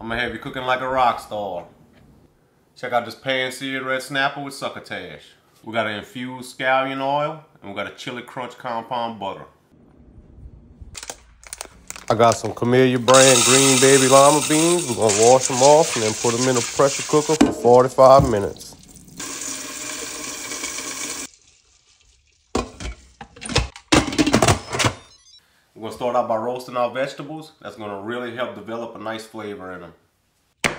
I'm gonna have you cooking like a rock star. Check out this pan-seared red snapper with succotash. We got an infused scallion oil, and we got a chili crunch compound butter. I got some Camellia brand green baby lima beans. We're gonna wash them off and then put them in a pressure cooker for 45 minutes. We're gonna start out by roasting our vegetables. That's gonna really help develop a nice flavor in them. I'm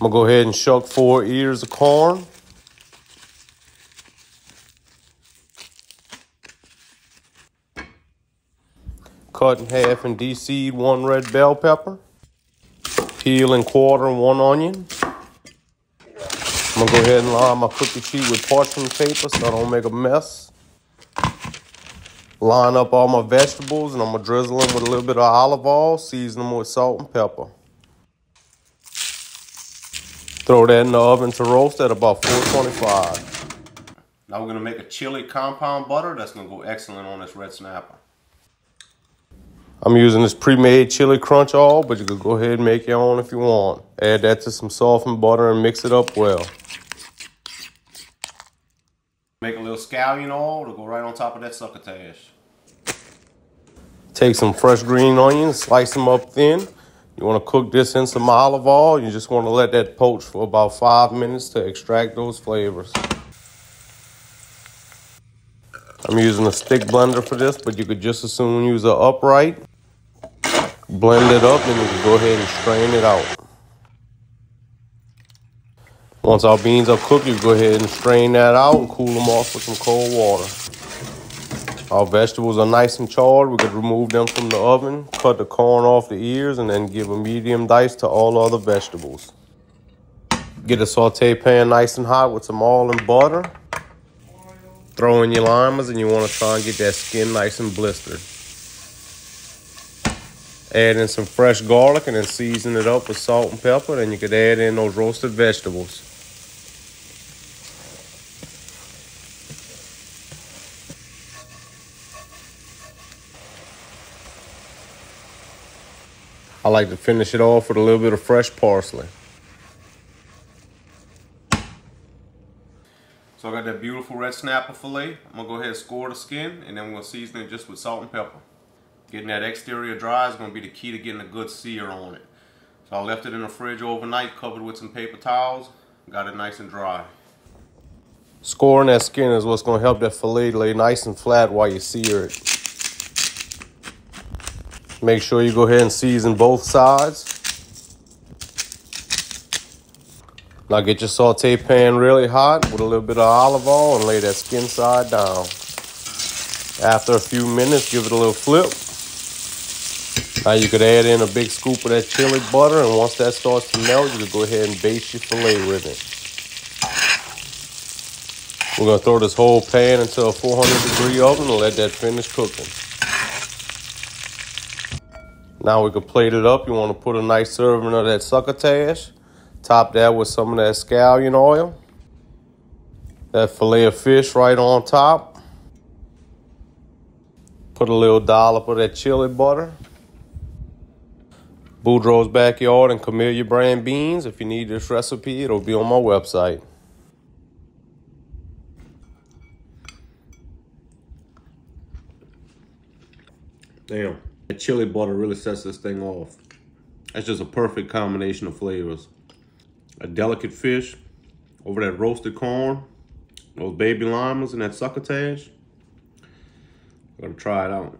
gonna go ahead and shuck four ears of corn. Cut in half and de-seed one red bell pepper. Peel and quarter one onion. I'm gonna go ahead and line my cookie sheet with parchment paper so I don't make a mess. Line up all my vegetables and I'm gonna drizzle them with a little bit of olive oil, season them with salt and pepper. Throw that in the oven to roast at about 425. Now we're gonna make a chili compound butter that's gonna go excellent on this red snapper. I'm using this pre-made chili crunch oil, but you could go ahead and make your own if you want. Add that to some softened butter and mix it up well. Make a little scallion oil to go right on top of that succotash. Take some fresh green onions, slice them up thin. You want to cook this in some olive oil. You just want to let that poach for about five minutes to extract those flavors. I'm using a stick blender for this, but you could just as soon use an upright. Blend it up, and you can go ahead and strain it out. Once our beans are cooked, you go ahead and strain that out and cool them off with some cold water. Our vegetables are nice and charred. We could remove them from the oven, cut the corn off the ears, and then give a medium dice to all other vegetables. Get a saute pan nice and hot with some oil and butter. Throw in your limas and you want to try and get that skin nice and blistered. Add in some fresh garlic and then season it up with salt and pepper. Then you could add in those roasted vegetables. I like to finish it off with a little bit of fresh parsley. So I got that beautiful red snapper fillet. I'm gonna go ahead and score the skin and then we're gonna season it just with salt and pepper. Getting that exterior dry is gonna be the key to getting a good sear on it. So I left it in the fridge overnight, covered with some paper towels, got it nice and dry. Scoring that skin is what's gonna help that fillet lay nice and flat while you sear it. Make sure you go ahead and season both sides. Now get your saute pan really hot with a little bit of olive oil and lay that skin side down. After a few minutes, give it a little flip. Now you could add in a big scoop of that chili butter and once that starts to melt, you could go ahead and baste your filet with it. We're gonna throw this whole pan into a 400 degree oven and let that finish cooking. Now we can plate it up. You want to put a nice serving of that succotash. Top that with some of that scallion oil. That filet of fish right on top. Put a little dollop of that chili butter. Boudreaux's Backyard and Camellia brand beans. If you need this recipe, it'll be on my website. Damn. That chili butter really sets this thing off. That's just a perfect combination of flavors. A delicate fish over that roasted corn, those baby limas and that succotash. I'm gonna try it out.